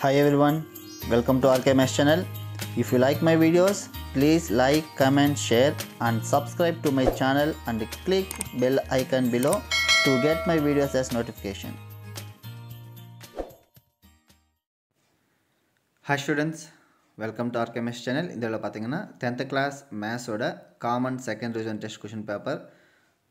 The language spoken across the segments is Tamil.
Hi everyone, welcome to RKMS channel. If you like my videos, please like, comment, share and subscribe to my channel and click bell icon below to get my videos as notification. Hi students welcome to RKMS channel இதில் பார்த்தீங்கன்னா tenth class மேத்ஸோட common second revision test question paper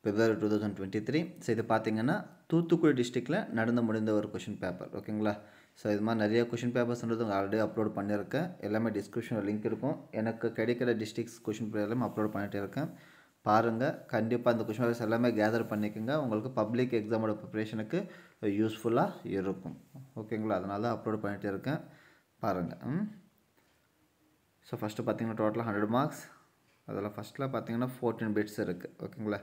February two thousand twenty three so இது பார்த்தீங்கன்னா தூத்துக்குடி டிஸ்ட்ரிக்டில் நடந்து முடிந்த ஒரு கொஷின் பேப்பர் ஓகேங்களா ஸோ இது மாதிரி நிறைய கொஷின் பேப்பர்ஸ்ன்றது ஆல்ரெடி அப்லோட் பண்ணியிருக்கேன். எல்லாமே டிஸ்கிரிப்ஷனில் லிங்க் இருக்கும். எனக்கு கிடைக்கிற டிஸ்ட்ரிக்ஸ் கொஷின் பேப்பர் எல்லாமே அப்லோட் பண்ணிகிட்டே இருக்கேன். பாருங்கள் கண்டிப்பாக அந்த கொஷின் பேப்பர்ஸ் எல்லாமே கேதர் பண்ணிக்கோங்க. உங்களுக்கு பப்ளிக் எக்ஸாமோட ப்ரிப்ரேஷனுக்கு யூஸ்ஃபுல்லாக இருக்கும். ஓகேங்களா அதனால தான் அப்லோட் பண்ணிகிட்டே இருக்கேன். பாருங்கள் ஸோ ஃபஸ்ட்டு பார்த்தீங்கன்னா டோட்டலாக ஹண்ட்ரட் மார்க்ஸ் அதில் ஃபஸ்ட்டில் பார்த்தீங்கன்னா ஃபோர்டீன் பிட்ஸ் இருக்குது ஓகேங்களா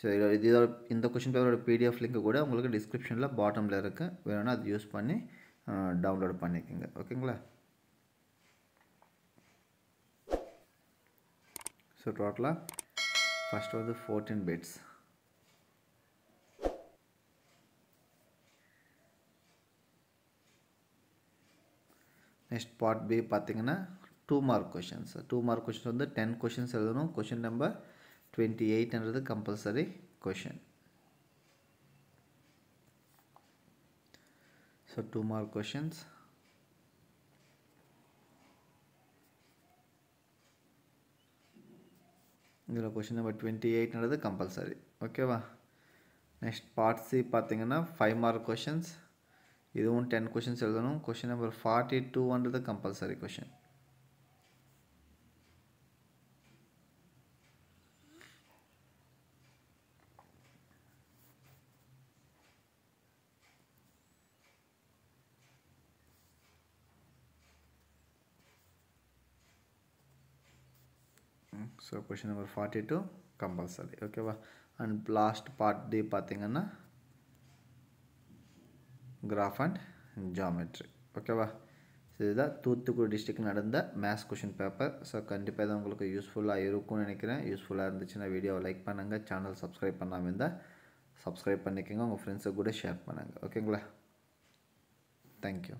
ஸோ இதோட இதோட இந்த கொஷின் பேப்பரோட பிடிஎஃப் லிங்க் கூட உங்களுக்கு டிஸ்கிரிப்ஷனில் பாட்டமில் இருக்குது வேணும்னா அது யூஸ் பண்ணி டவுன்லோட் பண்ணிக்கோங்க. ஓகேங்களா? ஸோ டோட்டலாக ஃபஸ்ட் வந்து fourteen bits next part B பார்த்தீங்கன்னா two mark questions two mark questions வந்து டென் கொஷின்ஸ் எழுதணும். Question number twenty எயிட்ன்றது compulsory question so two mark questions இதில் கொஷின் நம்பர் டுவெண்ட்டி எயிட்ன்றது கம்பல்சரி ஓகேவா நெக்ஸ்ட் பார்ட் சி பார்த்தீங்கன்னா ஃபைவ் மார்க் கொஷின்ஸ் இதுவும் டென் கொஷின்ஸ் எழுதணும். Question number forty டூன்றது compulsory question so question number forty two compulsory ஓகேவா அண்ட் லாஸ்ட் பார்ட் டி பார்த்திங்கன்னா கிராஃப் அண்ட் ஜாமெட்ரி ஓகேவா ஸோ இதுதான் தூத்துக்குடி டிஸ்ட்ரிக்ட் நடந்த மேத்ஸ் கொஷின் பேப்பர் ஸோ கண்டிப்பாக இது உங்களுக்கு யூஸ்ஃபுல்லாக இருக்கும்னு நினைக்கிறேன். யூஸ்ஃபுல்லாக இருந்துச்சுன்னா வீடியோவை லைக் பண்ணுங்கள் சேனல் சப்ஸ்கிரைப் பண்ணாமல் இருந்தால் சப்ஸ்கிரைப் பண்ணிக்கோங்க. உங்கள் ஃப்ரெண்ட்ஸுக்கு கூட ஷேர் பண்ணுங்கள் ஓகேங்களா தேங்க்யூ